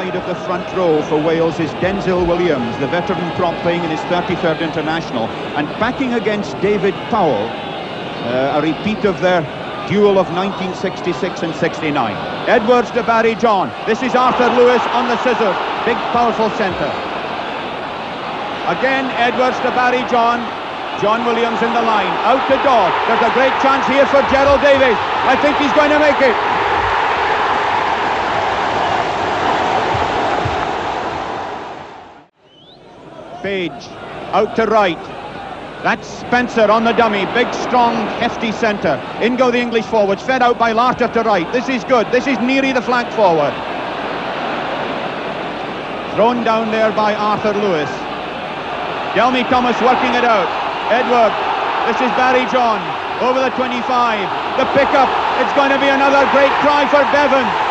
side of the front row for Wales is Denzil Williams, the veteran prop playing in his 33rd international, and backing against David Powell, uh, a repeat of their duel of 1966 and 69. Edwards to Barry John. This is Arthur Lewis on the scissors. Big, powerful centre. Again, Edwards to Barry John. John Williams in the line. Out to Dawes. There's a great chance here for Gerald Davies. I think he's going to make it. Page. Out to right. That's Spencer on the dummy. Big, strong, hefty centre. In go the English forwards. Fed out by Larter to right. This is good. This is Neary, the flank forward. Thrown down there by Arthur Lewis. Delme Thomas working it out. Edward. This is Barry John. Over the 25. The pickup. It's going to be another great try for Bevan.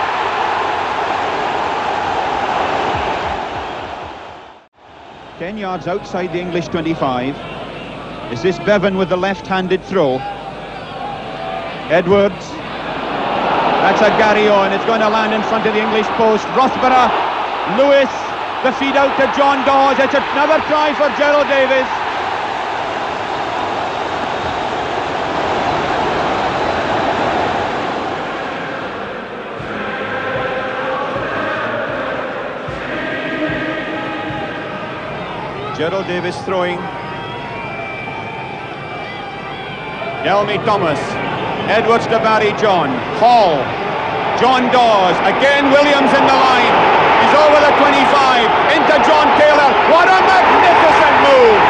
Ten yards outside the English 25. Is this Bevan with the left-handed throw? Edwards. That's a Garryowen. It's going to land in front of the English post. Rossborough. Lewis. The feed out to John Dawes. It's another try for Gerald Davies. Gerald Davies throwing. Delme Thomas. Edwards to Barry John. Hall. John Dawes. Again Williams in the line. He's over the 25. Into John Taylor. What a magnificent move!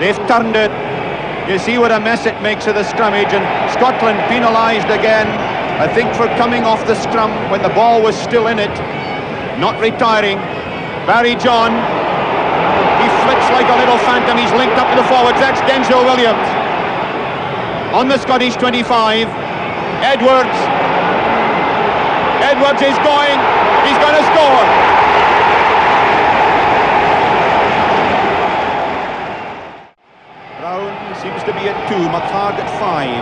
They've turned it. You see what a mess it makes of the scrummage and Scotland penalised again, I think for coming off the scrum when the ball was still in it, not retiring. Barry John, he flits like a little phantom, he's linked up to the forwards, that's Denzil Williams. On the Scottish 25, Edwards. Edwards is going, he's going to score. seems to be at two, McHarg at five.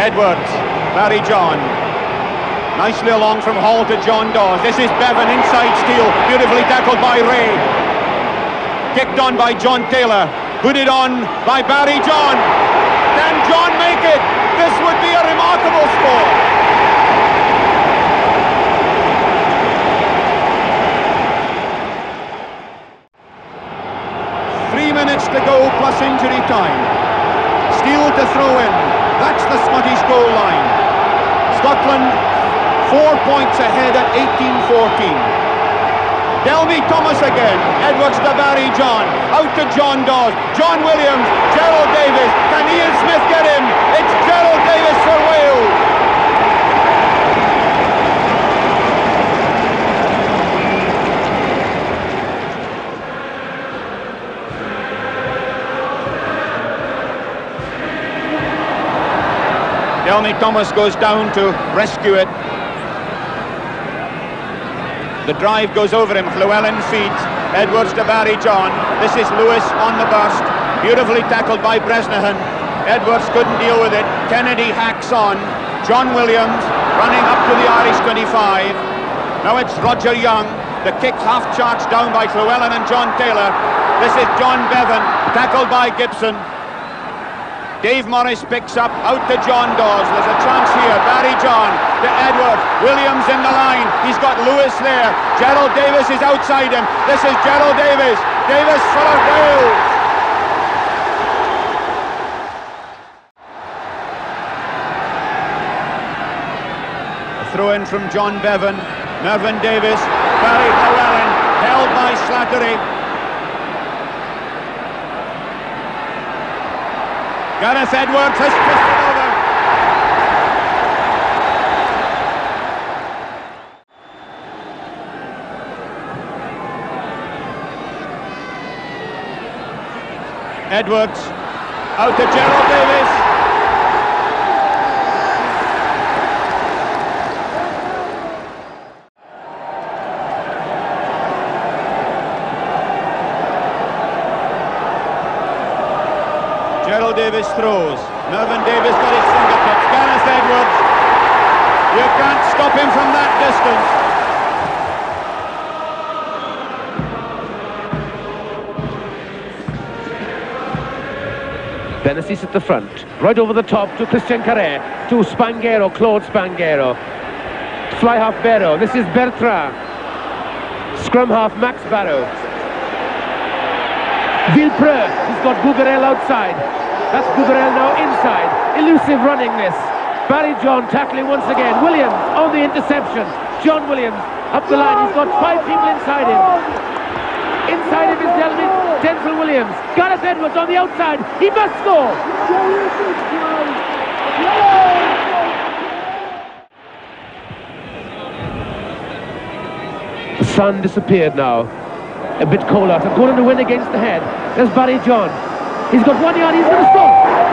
Edwards, Barry John. Nicely along from Hall to John Dawes. This is Bevan inside steal, beautifully tackled by Rea. Kicked on by John Taylor, booted on by Barry John. Can John make it? This would be a remarkable score. minutes to go plus injury time. To throw in. That's the Scottish goal line. Scotland four points ahead at 18-14. Delme Thomas again. Edwards to Barry John. Out to John Dawes. John Williams. Gerald Davies. Can Ian Smith get him? It's Gerald Davies for Wales. Delme Thomas goes down to rescue it. The drive goes over him. Llewellyn feeds. Edwards to Barry John. This is Lewis on the burst. Beautifully tackled by Bresnihan. Edwards couldn't deal with it. Kennedy hacks on. John Williams running up to the Irish 25. Now it's Roger Young. The kick half charged down by Llewellyn and John Taylor. This is John Bevan, tackled by Gibson. Dave Morris picks up out to John Dawes. There's a chance here. Barry John to Edward. Williams in the line. He's got Lewis there. Gerald Davies is outside him. This is Gerald Davies. Davies for Wales. A throw in from John Bevan. Mervyn Davies, Barry Llewellyn held by Slattery. Gareth Edwards has pushed it over. Edwards out to Gerald Davies. Davis throws. Mervyn Davies got his fingertips. Gareth Edwards. You can't stop him from that distance. Bénésis at the front, right over the top to Christian Carrère, to Spanghero, Claude Spanghero. Fly half Barrow, this is Bertranne. Scrum half Max Barrau. Villepreux, he's got Bourgarel outside. That's Bourgarel now inside. Elusive running this. Barry John tackling once again. Williams on the interception. John Williams up the line. He's got five people inside him. Inside him is Delvin Denzil Williams. Gareth Edwards on the outside. He must score. The sun disappeared now. A bit colder. So going to win against the head. There's Barry John. He's got one yard. He's going to score.